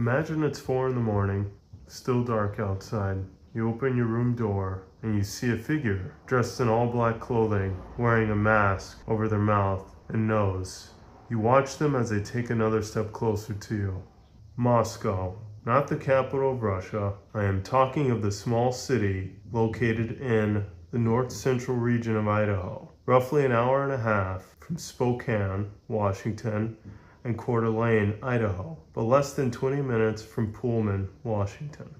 Imagine it's four in the morning, still dark outside. You open your room door and you see a figure dressed in all black clothing, wearing a mask over their mouth and nose. You watch them as they take another step closer to you. Moscow, not the capital of Russia. I am talking of the small city located in the north central region of Idaho, roughly an hour and a half from Spokane, Washington, and Coeur d'Alene, Idaho, but less than 20 minutes from Pullman, Washington.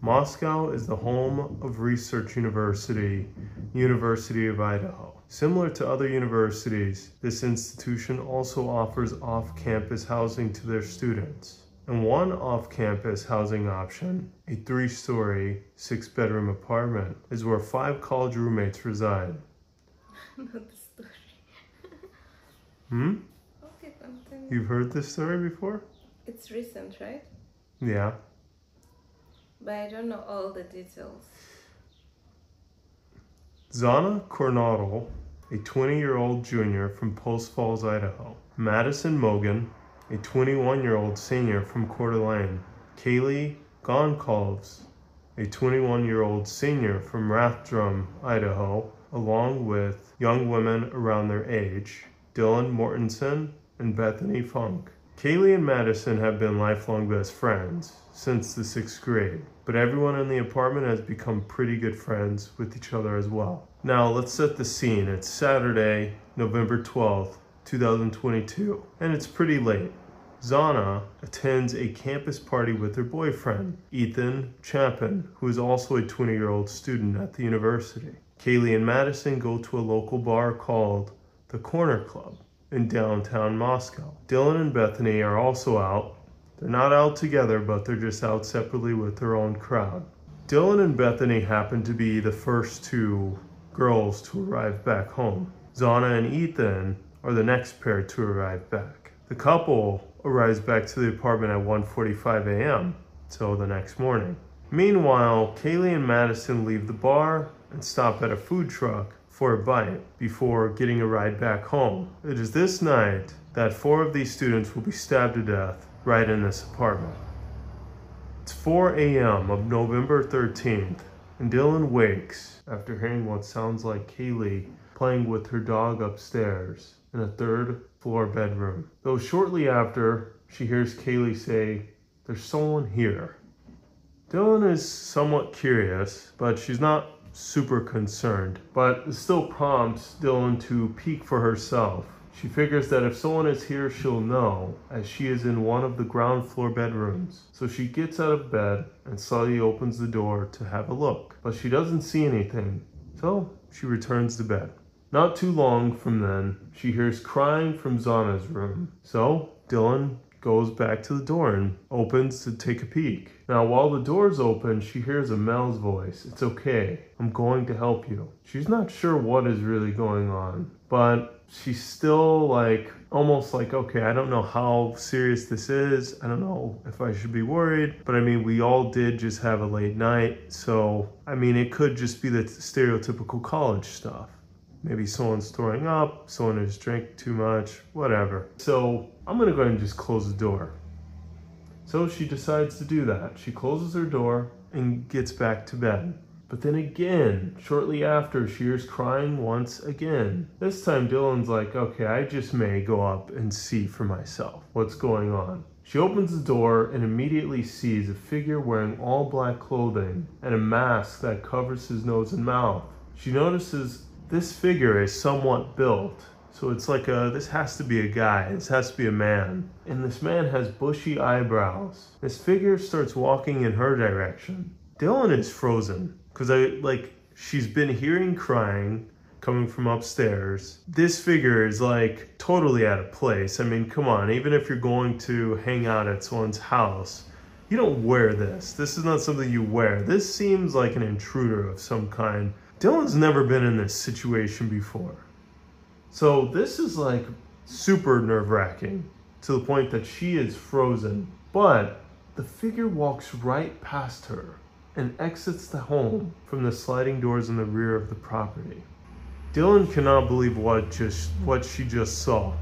Moscow is the home of Research University, University of Idaho. Similar to other universities, this institution also offers off-campus housing to their students. And one off-campus housing option, a three-story, six-bedroom apartment, is where five college roommates reside. Not the story. Hmm? You've heard this story before? It's recent, right? Yeah. But I don't know all the details. Xana Kernodle, a 20-year-old junior from Post Falls, Idaho. Madison Mogen, a 21-year-old senior from Coeur d'Alene. Kaylee Goncalves, a 21-year-old senior from Rathdrum, Idaho, along with young women around their age, Dylan Mortensen and Bethany Funk. Kaylee and Madison have been lifelong best friends since the sixth grade, but everyone in the apartment has become pretty good friends with each other as well. Now let's set the scene. It's Saturday, November 12th, 2022, and it's pretty late. Xana attends a campus party with her boyfriend, Ethan Chapin, who is also a 20 year old student at the university. Kaylee and Madison go to a local bar called the Corner Club in downtown Moscow. Dylan and Bethany are also out. They're not out together, but they're just out separately with their own crowd. Dylan and Bethany happen to be the first two girls to arrive back home. Xana and Ethan are the next pair to arrive back. The couple arrives back to the apartment at 1:45 a.m. so the next morning. Meanwhile, Kaylee and Madison leave the bar and stop at a food truck for a bite before getting a ride back home. It is this night that four of these students will be stabbed to death right in this apartment. It's 4 a.m. of November 13th, and Dylan wakes after hearing what sounds like Kaylee playing with her dog upstairs in a third floor bedroom. Though shortly after, she hears Kaylee say, There's someone here. Dylan is somewhat curious, but she's not super concerned. But still prompts Dylan to peek for herself. She figures that if someone is here, she'll know, as she is in one of the ground floor bedrooms. So she gets out of bed and slowly opens the door to have a look. But she doesn't see anything, so she returns to bed. Not too long from then, she hears crying from Xana's room. So Dylan goes back to the door and opens to take a peek. Now, while the door's open, she hears a male's voice. It's okay. I'm going to help you. She's not sure what is really going on, but she's still like, almost like, okay, I don't know how serious this is. I don't know if I should be worried, but I mean, we all did just have a late night. So, I mean, it could just be the stereotypical college stuff. Maybe someone's throwing up, someone has drank too much, whatever. So I'm gonna go ahead and just close the door. So she decides to do that. She closes her door and gets back to bed. But then again, shortly after, she hears crying once again. This time Dylan's like, okay, I just may go up and see for myself what's going on. She opens the door and immediately sees a figure wearing all black clothing and a mask that covers his nose and mouth. She notices this figure is somewhat built. So it's like a, this has to be a guy, this has to be a man. And this man has bushy eyebrows. This figure starts walking in her direction. Dylan is frozen because I like she's been hearing crying coming from upstairs. This figure is like totally out of place. I mean, come on, even if you're going to hang out at someone's house, you don't wear this. This is not something you wear. This seems like an intruder of some kind. Dylan's never been in this situation before. So this is like super nerve wracking to the point that she is frozen. But the figure walks right past her and exits the home from the sliding doors in the rear of the property. Dylan cannot believe what just what she just saw.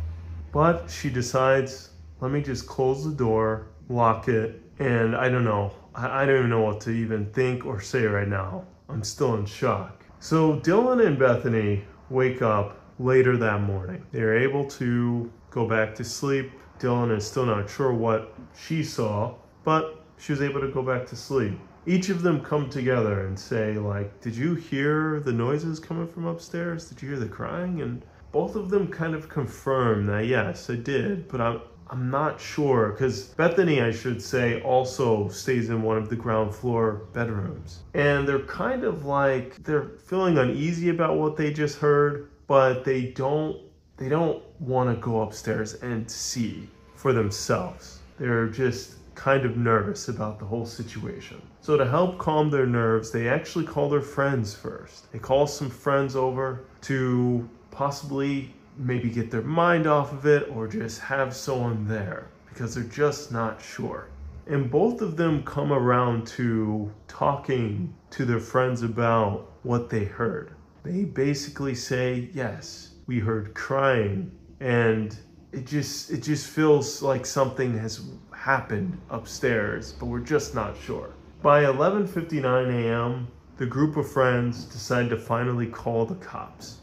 But she decides, let me just close the door, lock it, And I don't know. I, I don't even know what to even think or say right now. I'm still in shock. So Dylan and Bethany wake up later that morning. They're able to go back to sleep. Dylan is still not sure what she saw, but she was able to go back to sleep. Each of them come together and say, like, did you hear the noises coming from upstairs? Did you hear the crying? And both of them kind of confirm that yes, I did, but I'm I'm not sure because Bethany, I should say, also stays in one of the ground floor bedrooms. And they're kind of like they're feeling uneasy about what they just heard, but they don't they don't want to go upstairs and see for themselves. They're just kind of nervous about the whole situation. So to help calm their nerves, they actually call their friends first. They call some friends over to possibly maybe get their mind off of it or just have someone there because they're just not sure. And both of them come around to talking to their friends about what they heard. They basically say, "Yes, we heard crying and it just it just feels like something has happened upstairs, but we're just not sure." By 11:59 a.m., the group of friends decide to finally call the cops.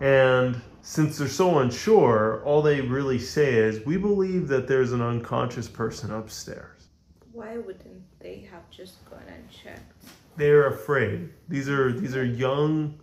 And since they're so unsure, all they really say is, We believe that there's an unconscious person upstairs. Why wouldn't they have just gone and checked? They're afraid. These are these are young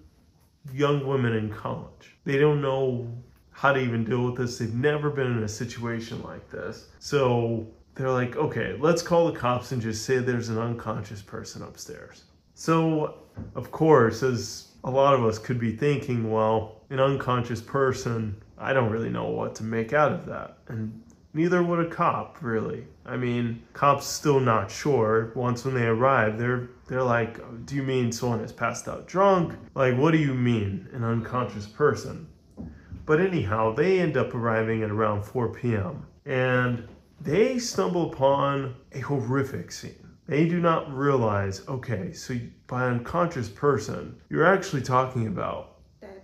young women in college. They don't know how to even deal with this. They've never been in a situation like this. So they're like, okay, let's call the cops and just say there's an unconscious person upstairs. So, of course, as a lot of us could be thinking, well, an unconscious person, I don't really know what to make out of that. And neither would a cop, really. I mean, cops still not sure. Once when they arrive, they're they're like, "Do you mean someone has passed out drunk? Like, what do you mean an unconscious person?" But anyhow, they end up arriving at around 4 p.m. and they stumble upon a horrific scene. They do not realize, okay, so by unconscious person, you're actually talking about Dead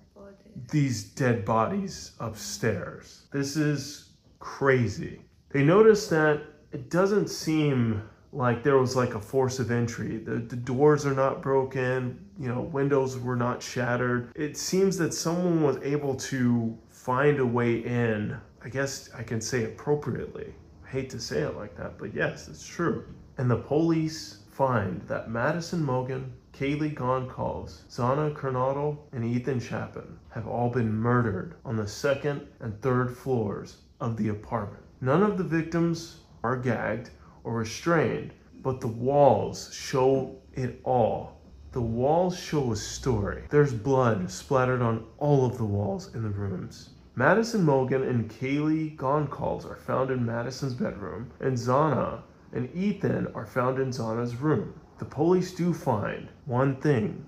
these dead bodies upstairs. This is crazy. They notice that it doesn't seem like there was like a force of entry. The, the doors are not broken, you know, windows were not shattered. It seems that someone was able to find a way in. I guess I can say appropriately. I hate to say it like that, but yes, it's true. And the police find that Madison Mogen, Kaylee Goncalves, Xana Kernodle, and Ethan Chapin have all been murdered on the second and third floors of the apartment. None of the victims are gagged or restrained, but the walls show it all. The walls show a story. There's blood splattered on all of the walls in the rooms. Madison Mogen and Kaylee Goncalves are found in Madison's bedroom, and Xana and Ethan are found in Xana's room. The police do find one thing.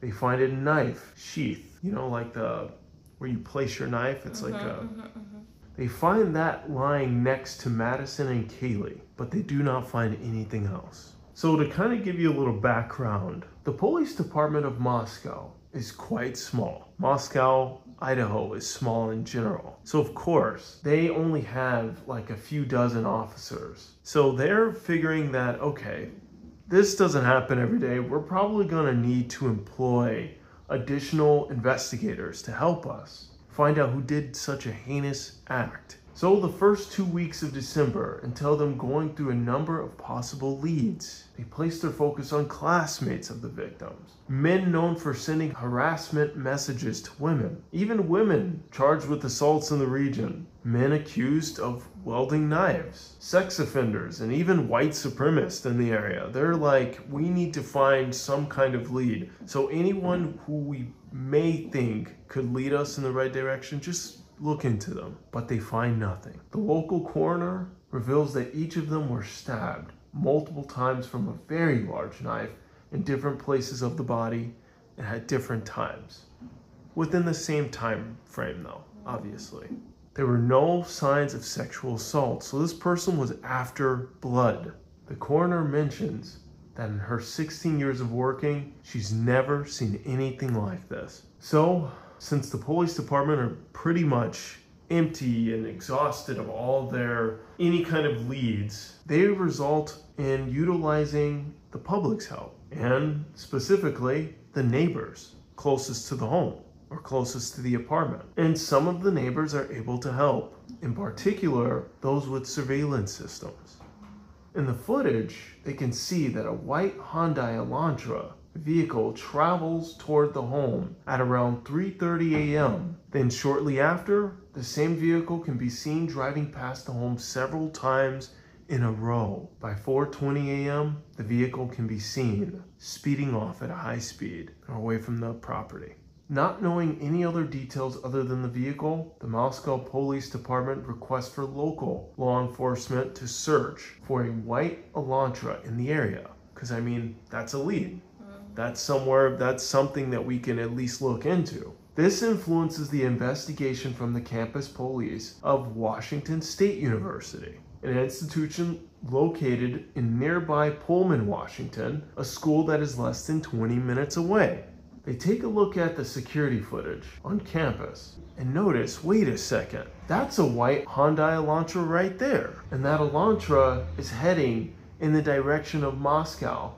They find a knife sheath, you know, like the where you place your knife. It's like mm-hmm, a. Mm-hmm, mm-hmm. They find that lying next to Madison and Kaylee, but they do not find anything else. So, to kind of give you a little background, the police department of Moscow is quite small. Moscow, Idaho is small in general. So, of course, they only have like a few dozen officers. So, they're figuring that, okay, this doesn't happen every day. We're probably going to need to employ additional investigators to help us find out who did such a heinous act. So, the first two weeks of December entail them going through a number of possible leads. They placed their focus on classmates of the victims, men known for sending harassment messages to women, even women charged with assaults in the region, men accused of welding knives, sex offenders, and even white supremacists in the area. They're like, we need to find some kind of lead. So, anyone who we may think could lead us in the right direction, just look into them, but they find nothing. The local coroner reveals that each of them were stabbed multiple times from a very large knife in different places of the body and at different times. Within the same time frame, though, obviously. There were no signs of sexual assault, so this person was after blood. The coroner mentions that in her 16 years of working, she's never seen anything like this. So, since the police department are pretty much empty and exhausted of all their any kind of leads, they result in utilizing the public's help and specifically the neighbors closest to the home or closest to the apartment. And some of the neighbors are able to help, in particular, those with surveillance systems. In the footage, they can see that a white Hyundai Elantra vehicle travels toward the home at around 3:30 a.m. Then shortly after, the same vehicle can be seen driving past the home several times in a row. By 4:20 a.m., the vehicle can be seen speeding off at a high speed away from the property. Not knowing any other details other than the vehicle, the Moscow Police Department requests for local law enforcement to search for a white Elantra in the area. Because, I mean, that's a lead. That's somewhere, that's something that we can at least look into. This influences the investigation from the campus police of Washington State University, an institution located in nearby Pullman, Washington, a school that is less than 20 minutes away. They take a look at the security footage on campus and notice, wait a second, that's a white Hyundai Elantra right there. And that Elantra is heading in the direction of Moscow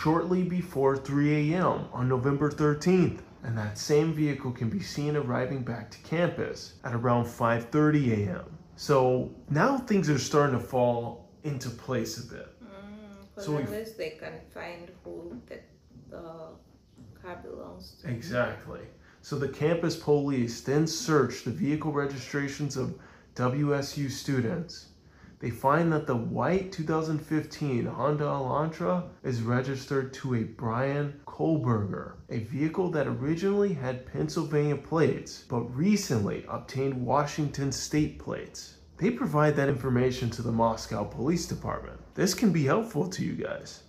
shortly before 3 a.m. on November 13th. And that same vehicle can be seen arriving back to campus at around 5:30 a.m. So now things are starting to fall into place a bit. Mm, So least they can find who the, car belongs to. Exactly. So the campus police then search the vehicle registrations of WSU students. They find that the white 2015 Hyundai Elantra is registered to a Bryan Kohberger, a vehicle that originally had Pennsylvania plates but recently obtained Washington state plates. They provide that information to the Moscow Police Department. This can be helpful to you guys.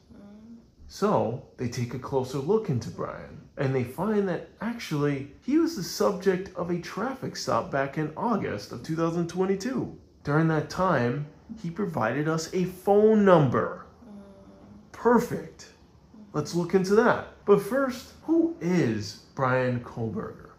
So they take a closer look into Bryan and they find that actually he was the subject of a traffic stop back in August of 2022. During that time, he provided us a phone number. Perfect. Let's look into that. But first, who is Bryan Kohberger?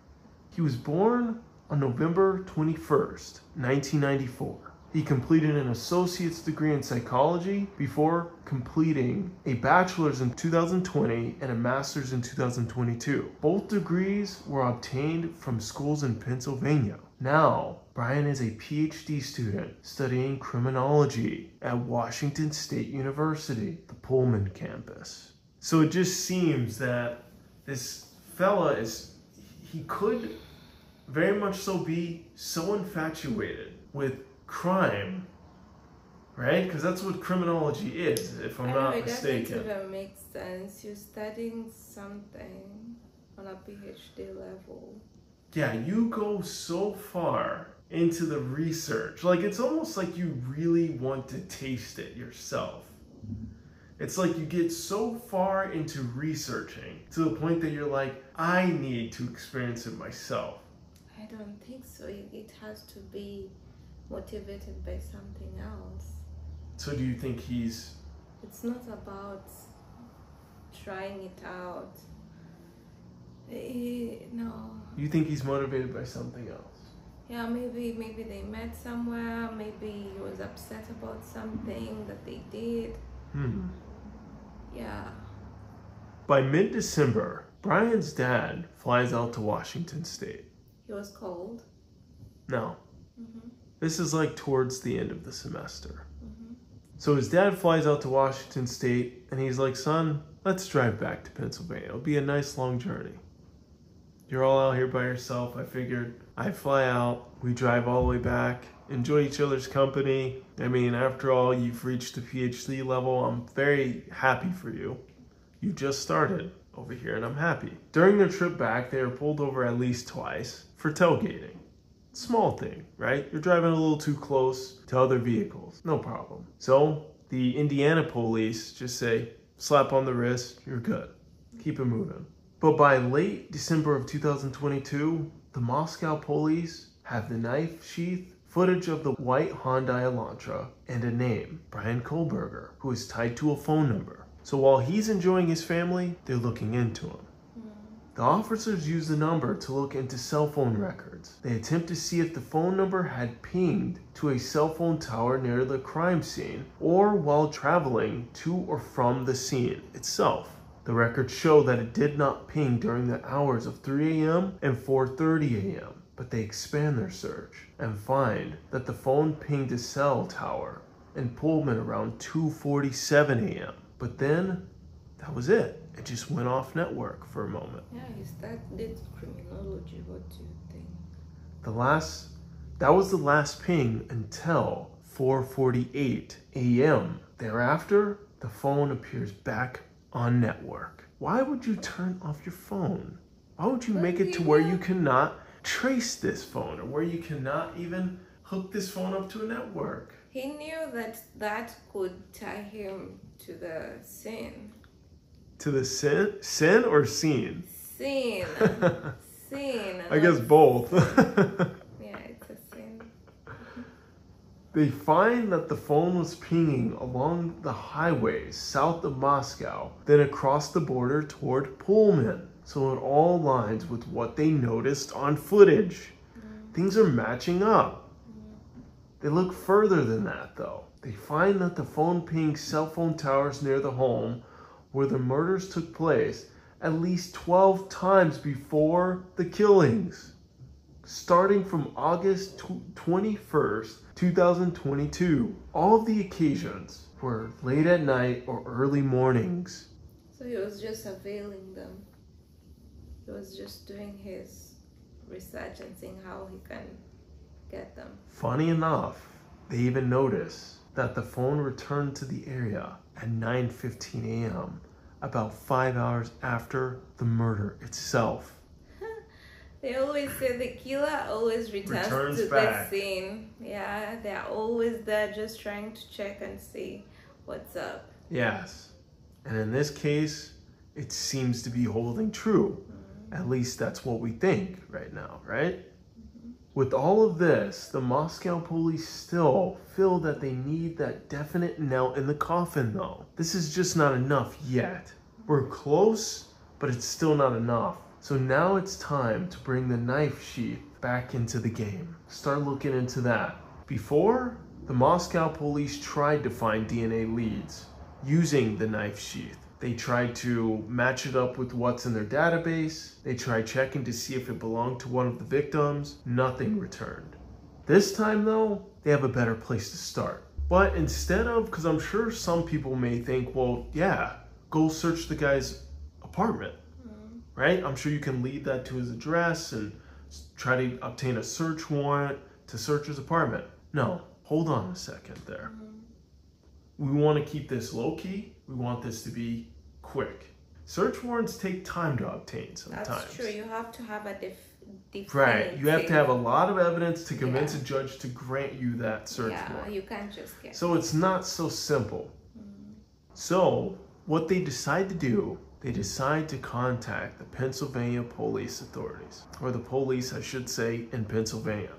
He was born on November 21st, 1994. He completed an associate's degree in psychology before completing a bachelor's in 2020 and a master's in 2022. Both degrees were obtained from schools in Pennsylvania. Now, Bryan is a PhD student studying criminology at Washington State University, the Pullman campus. So it just seems that this fella is, he could very much so be so infatuated with crime, right? Because that's what criminology is, if I'm I know not it mistaken. doesn't even make sense. You're studying something on a PhD level. Yeah, you go so far into the research. Like, it's almost like you really want to taste it yourself. It's like you get so far into researching to the point that you're like, I need to experience it myself. I don't think so. It has to be motivated by something else. So, do you think he's It's not about trying it out. Eh, no. You think he's motivated by something else? Yeah, maybe maybe they met somewhere. Maybe he was upset about something that they did. Hmm. Yeah. By mid December, Bryan's dad flies out to Washington State. He was cold. Now, Mhm. this is like towards the end of the semester. Mhm. So his dad flies out to Washington State and he's like, son, let's drive back to Pennsylvania. It'll be a nice long journey. You're all out here by yourself. I figured I'd fly out, we drive all the way back, enjoy each other's company. I mean, after all, you've reached the PhD level. I'm very happy for you. You just started over here and I'm happy. During their trip back, they were pulled over at least twice for tailgating. Small thing, right? You're driving a little too close to other vehicles. No problem. So the Indiana police just say, slap on the wrist, you're good. Keep it moving. But by late December of 2022, the Moscow police have the knife sheath, footage of the white Hyundai Elantra, and a name, Bryan Kohberger, who is tied to a phone number. So while he's enjoying his family, they're looking into him. The officers use the number to look into cell phone records. They attempt to see if the phone number had pinged to a cell phone tower near the crime scene or while traveling to or from the scene itself. The records show that it did not ping during the hours of 3 a.m. and 4:30 a.m., but they expand their search and find that the phone pinged a cell tower in Pullman around 2:47 a.m. But then that was it. It just went off network for a moment. Yeah, is that did criminology? What do you think? The last that was the last ping until 4:48 a.m. Thereafter, the phone appears back on network. Why would you turn off your phone? Why would you make it to where you cannot trace this phone or where you cannot even hook this phone up to a network? He knew that that could tie him to the sin. To the sin, sin or scene? Sin. sin. I guess both. Yeah, it's a sin. They find that the phone was pinging along the highway south of Moscow, then across the border toward Pullman. So it all lines with what they noticed on footage. Things are matching up. They look further than that though. They find that the phone pinged cell phone towers near the home where the murders took place at least 12 times before the killings starting from August 21st, 2022. All of the occasions were late at night or early mornings. So he was just availing them. He was just doing his research and seeing how he can get them. Funny enough, they even notice that the phone returned to the area at 9:15 a.m., about 5 hours after the murder itself. They always say the killer always returns, Returns to back. the scene. Yeah, they're always there just trying to check and see what's up. Yes. And in this case, it seems to be holding true. Mm-hmm. At least that's what we think right now, right? Mm-hmm. With all of this, the Moscow police still feel that they need that definite nail in the coffin, though. This is just not enough yet. We're close, but it's still not enough. So now it's time to bring the knife sheath back into the game. Start looking into that. Before, the Moscow police tried to find DNA leads using the knife sheath. They tried to match it up with what's in their database. They tried checking to see if it belonged to one of the victims. Nothing returned. This time, though, they have a better place to start. But instead of, because I'm sure some people may think, well, yeah, go search the guy's apartment, right? I'm sure you can lead that to his address and try to obtain a search warrant to search his apartment. No, hold on a second there. We want to keep this low key. We want this to be quick. Search warrants take time to obtain sometimes. That's true. You have to have a def-. Right. You have to have a lot of evidence to convince Yeah. a judge to grant you that search warrant. Yeah, warrant. you can't just get. So it's not so simple. Mm. So, what they decide to do, they decide to contact the Pennsylvania police authorities, or the police, I should say, in Pennsylvania.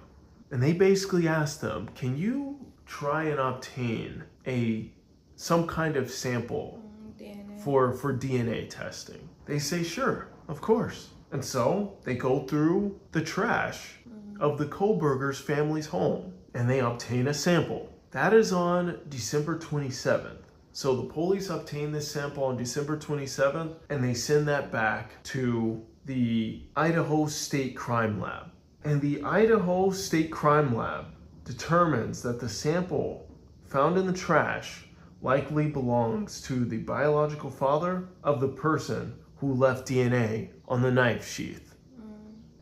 And they basically ask them, "Can you try and obtain a some kind of sample DNA. for for DNA testing?" They say, "Sure, of course." And so they go through the trash of the Kohbergers family's home and they obtain a sample. That is on December 27th. So the police obtain this sample on December 27th and they send that back to the Idaho State Crime Lab. And the Idaho State Crime Lab determines that the sample found in the trash likely belongs to the biological father of the person who left DNA on the knife sheath mm.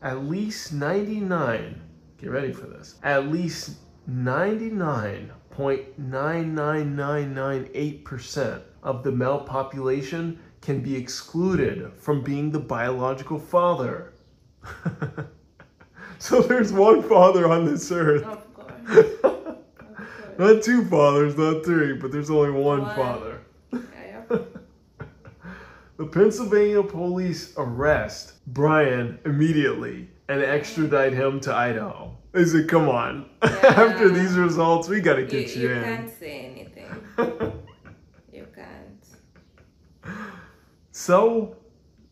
at least 99 get ready for this at least 99.99998% of the male population can be excluded from being the biological father so there's one father on this earth Of course. Of course. not two fathers not three but there's only one One. father Yeah, yeah. The Pennsylvania police arrest Bryan immediately and extradite him to Idaho. They said, come on. After these results, we gotta get you, you in. can't say anything. You can't. so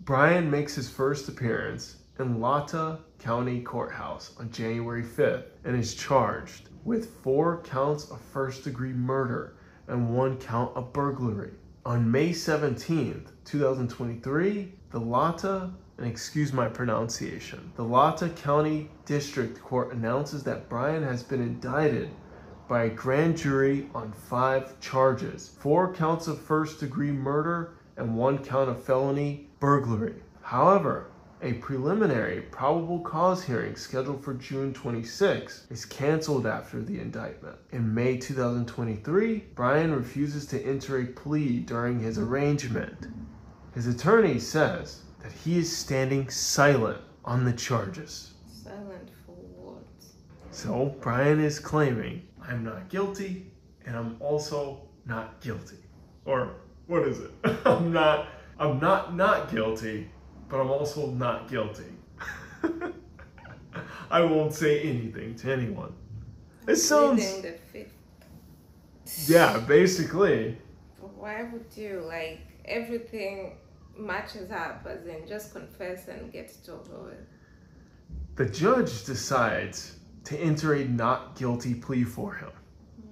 Bryan makes his first appearance in Latah County Courthouse on January 5th and is charged with four counts of first degree murder and one count of burglary. On May 17th, 2023, the Latah, and excuse my pronunciation, the Latah County District Court announces that Bryan has been indicted by a grand jury on five charges four counts of first degree murder and one count of felony burglary. However, a preliminary probable cause hearing scheduled for June 26 is canceled after the indictment. In May 2023, Bryan refuses to enter a plea during his arraignment. His attorney says that he is standing silent on the charges. Silent for what? So Bryan is claiming, I'm not guilty, and I'm also not guilty. Or what is it? I'm not I'm not not guilty, but I'm also not guilty. I won't say anything to anyone. It sounds Pleading the fifth. yeah, basically. Why would you like everything matches up as in just confess and get it over with? The judge decides to enter a not guilty plea for him.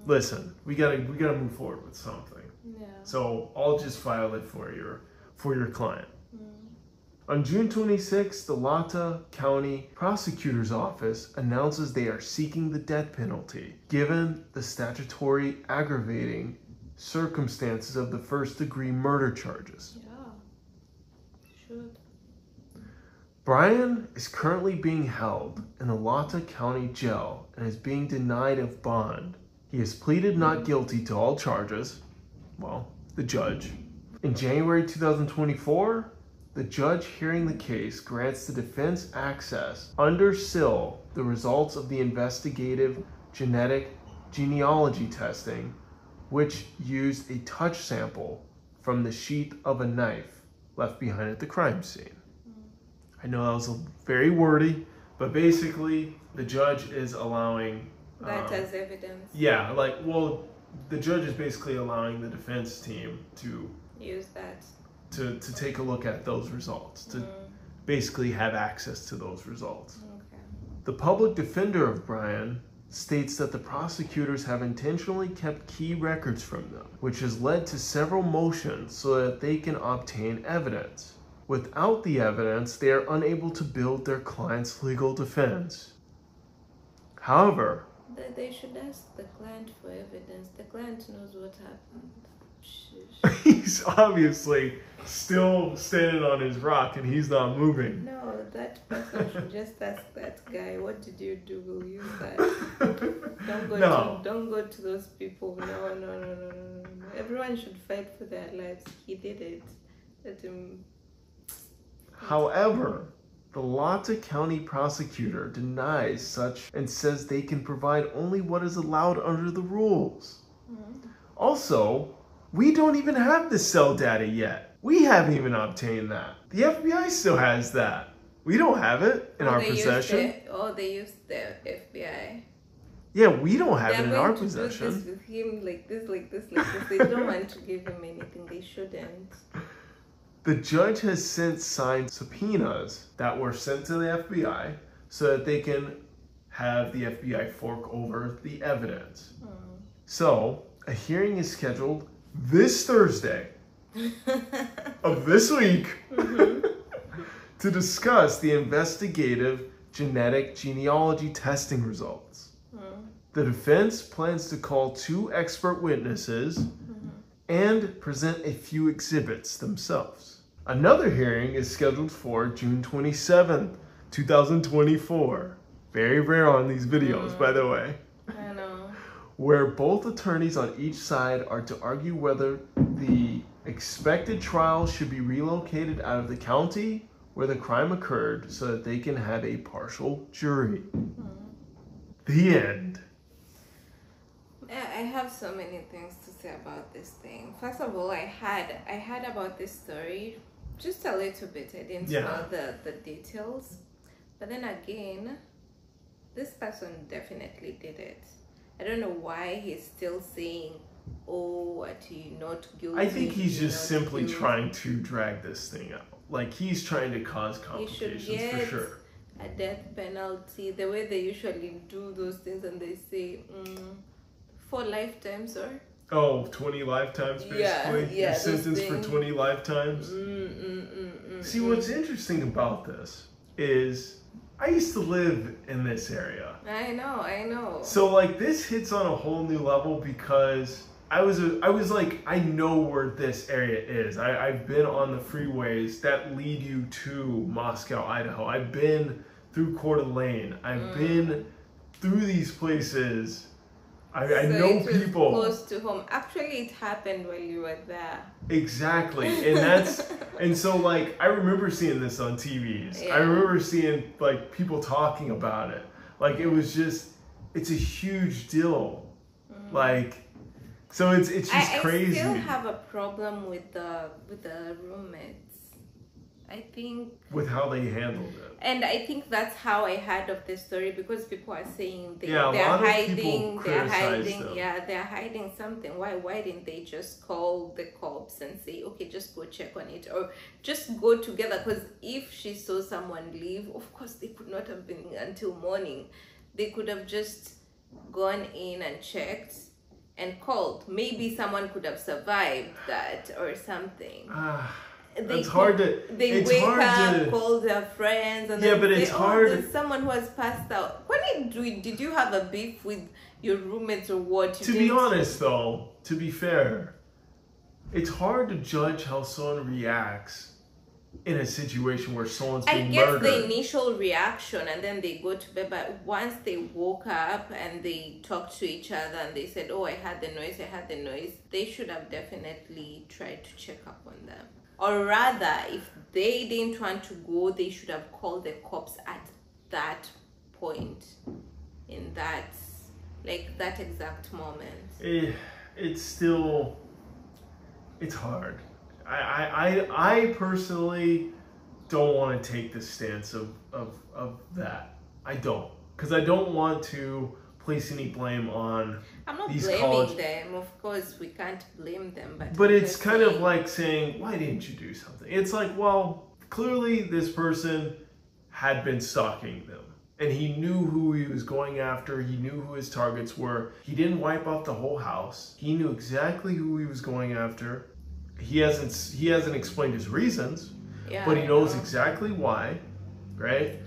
Listen, we gotta we gotta move forward with something. Yeah. So I'll just file it for your for your client. Mm. On June 26, the Latah County Prosecutor's Office announces they are seeking the death penalty, given the statutory aggravating circumstances of the first degree murder charges. Yeah. Should. Bryan is currently being held in the Latah County Jail and is being denied of bond. He has pleaded not mm-hmm. guilty to all charges. Well, the judge. In January 2024, the judge hearing the case grants the defense access under seal the results of the investigative genetic genealogy testing, which used a touch sample from the sheath of a knife left behind at the crime scene. I know that was a very wordy, but basically the judge is allowing. That um, as evidence. yeah, like well, the judge is basically allowing the defense team to Use that. to to take a look at those results, to Mm. basically have access to those results. Okay. The public defender of Bryan states that the prosecutors have intentionally kept key records from them, which has led to several motions so that they can obtain evidence. Without the evidence, they are unable to build their client's legal defense. However, They, should ask the client for evidence. The client knows what happened. He's obviously still standing on his rock and he's not moving. No, that person should just ask that guy, what did you do? We'll use that. Don't go No. to don't go to those people. No, no, no, no, no. Everyone should fight for their lives. He did it. Let him However, the Latah County prosecutor denies such and says they can provide only what is allowed under the rules. Mhm. Also, we don't even have the cell data yet. We haven't even obtained that. The FBI still has that. We don't have it in Oh, our used possession. the- oh, they used the FBI. Yeah, we don't have They're it in our to do this possession. with him like this, like this, like this. They don't want to give him anything. They shouldn't. The judge has since signed subpoenas that were sent to the FBI so that they can have the FBI fork over the evidence. Hmm. So, a hearing is scheduled this Thursday of this week to discuss the investigative genetic genealogy testing results. Hmm. The defense plans to call two expert witnesses and present a few exhibits themselves. Another hearing is scheduled for June 27th, 2024. Very rare on these videos, by the way I know. where both attorneys on each side are to argue whether the expected trial should be relocated out of the county where the crime occurred so that they can have a partial jury. Hmm. The end. I I have so many things to say about this thing. First of all, I had I had about this story just a little bit. I didn't Yeah. know the the details, but then again, this person definitely did it. I don't know why he's still saying, "Oh, what you not guilty." I think he's just simply guilty." trying to drag this thing out. like he's trying to cause complications for sure. a death penalty. The way they usually do those things, and they say mm, for lifetime, sir. Oh, 20 lifetimes basically. yeah, You're those for 20 lifetimes. Mm, mm, mm, mm, See, mm. what's interesting about this is I used to live in this area. I know, I know. So like this hits on a whole new level because I was a, I was like I know where this area is. I, I've been on the freeways that lead you to Moscow, Idaho. I've been through Coeur d'Alene. I've Mm. been through these places. I, I So know people close to home. Actually, it happened while you were there. exactly, and that's and so like I remember seeing this on TVs. Yeah. I remember seeing like people talking about it. Like it was just it's a huge deal. Like so it's it's just Mm. I, I crazy. still have a problem with the with the roommates. I think with how they handled it. And I think that's how I heard of the story because people are saying they, yeah, they're hiding, they're hiding, them. yeah, they're hiding something. Why, why didn't they just call the cops and say, okay, just go check on it, or just go together? Because if she saw someone leave, of course they could not have been until morning. They could have just gone in and checked and called. Maybe someone could have survived that or something. Ah. They it's hard to. they it's wake hard up, to. call their friends, and Yeah, but it's oh, hard- someone who has passed out. When did you, did you have a beef with your roommates or what? You To be honest, though, to be fair, it's hard to judge how someone reacts in a situation where someone's I being guess murdered. the initial reaction, and then they go to bed. But once they woke up and they talked to each other, and they said, "Oh, I had the noise. I had the noise," they should have definitely tried to check up on them. Or rather, if they didn't want to go, they should have called the cops at that point, in that, like that exact moment. Eh, it's still it's hard. I, I i i personally don't want to take the stance of of of that. I don't. Because i don't want to place any blame on I'm not These blaming college- them. Of course, we can't blame them, but but it's kind of like saying why didn't you do something? It's like well clearly this person had been stalking them and he knew who he was going after he knew who his targets were. He didn't wipe out the whole house. He knew exactly who he was going after. He hasn't he hasn't explained his reasons yeah, but he knows know. exactly why right?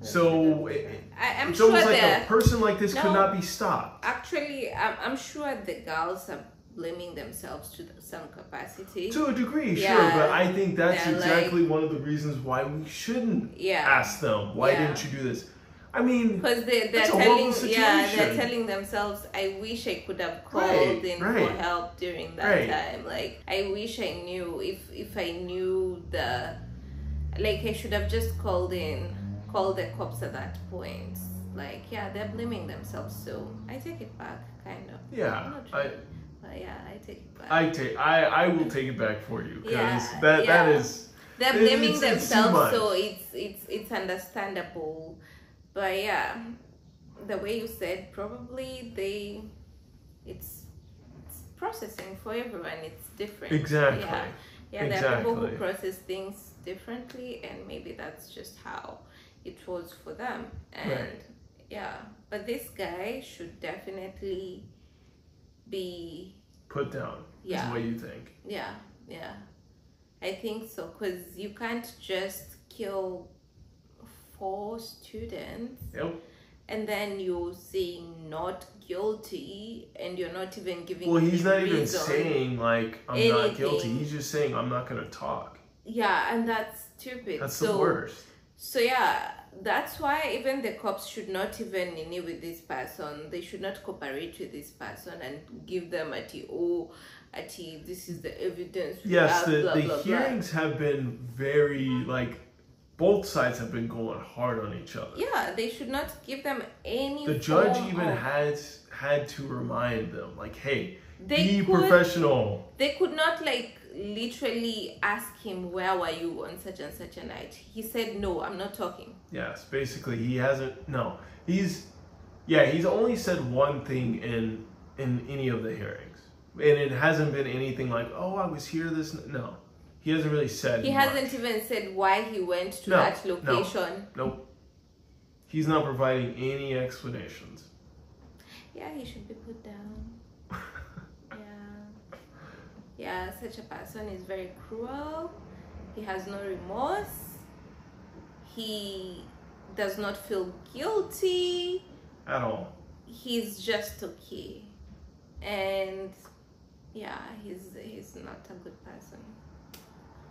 So I, I'm it's sure almost like a person like this could not be stopped actually, I'm, I'm sure the girls are blaming themselves to some capacity. To a degree, sure, but I think that's They're exactly one of the reasons why we shouldn't Yeah. ask them. Why Yeah. didn't you do this? I mean, Because they, they're That's a telling, yeah, they're telling themselves, I wish I could have called Right, in right. for help during that Right. time. Like, I wish I knew if if I knew the, like, I should have just called in, called the cops at that point. Like, yeah, they're blaming themselves. So I take it back, kind of. yeah, I, but yeah, I take it back. I take, I, I will take it back for you because Yeah, that, yeah. that is, they're blaming it's- it's themselves much. so it's it's it's understandable but yeah the way you said probably they it's, it's processing for everyone it's different exactly, yeah yeah there are people who process things differently and maybe that's just how it was for them and Right. yeah but this guy should definitely be put down. Yeah. is what you think. yeah, yeah. I think so because you can't just kill four students Yep. and then you're saying not guilty and you're not even giving. Well, he's not even saying like I'm not guilty. He's just saying I'm not gonna talk. Yeah, and that's stupid. That's so, the worst. So yeah, that's why even the cops should not even nini with this person. They should not cooperate with this person and give them a T O, a T. This is the evidence. Yes, have, the, blah, the blah, blah. hearings have been very like both sides have been going hard on each other. Yeah, they should not give them any. The judge even of- has had to remind them, like, hey, They be could, professional. They could not like literally ask him where were you on such and such a night. He said no, I'm not talking. Yes, basically he hasn't no. He's yeah, he's only said one thing in in any of the hearings. And it hasn't been anything like, "Oh, I was here this n-" no. He hasn't really said. He much. hasn't even said why he went to No, that no. location. Nope. He's not providing any explanations. Yeah, he should be put down. Yeah. Such a person is very cruel. He has no remorse. He does not feel guilty. At all. He's just okay. And yeah, he's he's not a good person.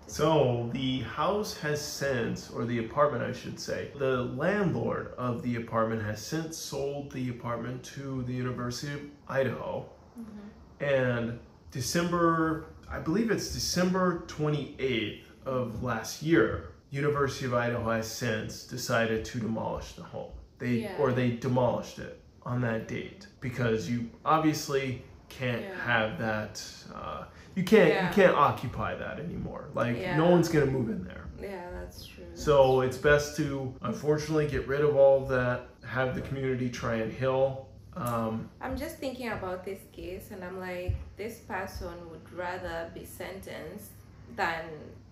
So the house has since, or the apartment, I should say, the landlord of the apartment has since sold the apartment to the University of Idaho. Mm-hmm. And December, I believe it's December 28th of last year, University of Idaho has since decided to demolish the home. They Yeah. or they demolished it on that date because you obviously can't Yeah. have that. Uh, you can't Yeah. you can't occupy that anymore. Like no one's gonna move in there. Yeah, that's true. So it's best to unfortunately get rid of all that. Have the community try and heal. Um, I'm just thinking about this case and I'm like, this person would rather be sentenced than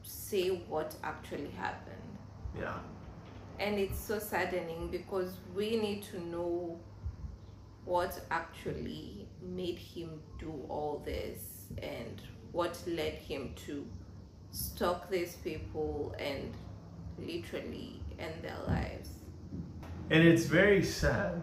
say what actually happened. yeah. And it's so saddening because we need to know what actually made him do all this and what led him to stalk these people and literally end their lives. And it's very sad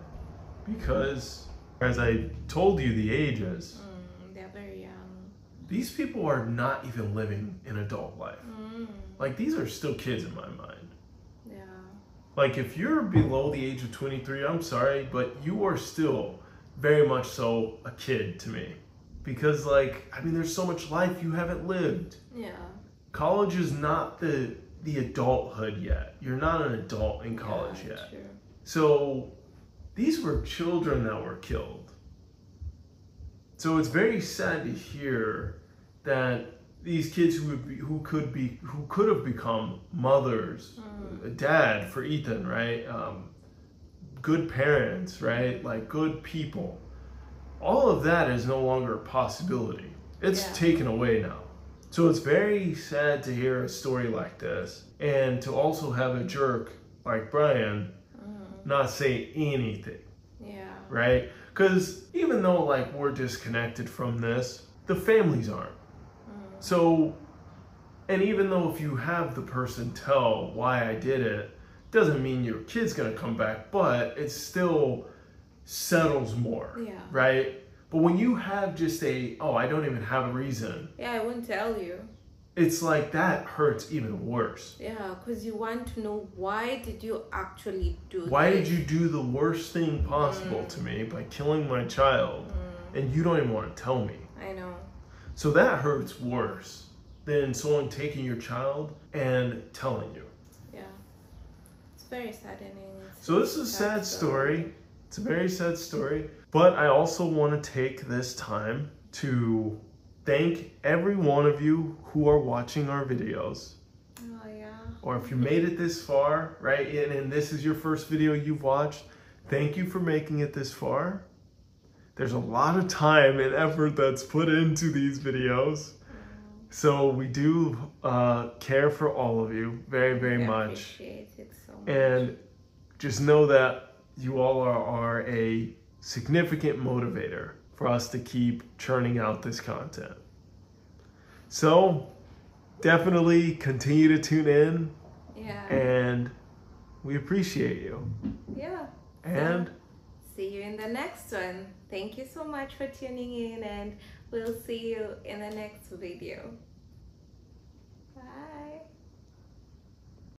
because, as I told you, the ages, Mm, they're very young. these people are not even living an adult life. Mm, Like, these are still kids in my mind. yeah. Like, if you're below the age of 23, I'm sorry, but you are still very much so a kid to me. Because, like, I mean, there's so much life you haven't lived. Yeah. College is not the the adulthood yet. You're not an adult in college yeah, yet. True. So these were children that were killed. So it's very sad to hear that these kids who would be, who could be who could have become mothers, a dad for Ethan, right? Um, good parents, right? Like good people. All of that is no longer a possibility. It's Yeah. taken away now. So it's very sad to hear a story like this and to also have a jerk like Bryan not say anything, Yeah. right? Because even though like we're disconnected from this, the families aren't. Mm. So, and even though if you have the person tell why I did it, doesn't mean your kid's gonna come back, but it still settles more, Yeah. right? But when you have just a, oh, I don't even have a reason, Yeah, I wouldn't tell you. It's like that hurts even worse. Yeah, because you want to know why did you actually do Why this? did you do the worst thing possible to me by killing my child and you don't even want to tell me? I know. So that hurts worse than someone taking your child and telling you. Yeah. It's very saddening. It's So this is a sad That's, uh, story. It's a very sad story. But I also want to take this time to thank every one of you who are watching our videos. Oh yeah. Or if you made it this far, right, and, and this is your first video you've watched, thank you for making it this far. There's a lot of time and effort that's put into these videos. So we do uh, care for all of you very, very I much. appreciate it so much. And just know that you all are, are a significant motivator for us to keep churning out this content. So definitely continue to tune in yeah. and we appreciate you. yeah. And See you in the next one. Thank you so much for tuning in and we'll see you in the next video.